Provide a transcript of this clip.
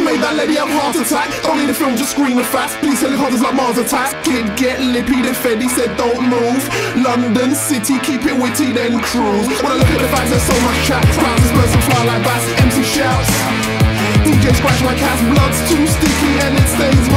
Made that lady have heart attack. Don't need a film, just screaming fast. Please helicopters like Mars attacks. Kid get lippy, the Feddy said don't move. London City, keep it witty, then cruise. When I look at the facts, there's so much chat. Crowds disperse and fly like bats. MC shouts. DJ scratch my cat's blood's too sticky and it stains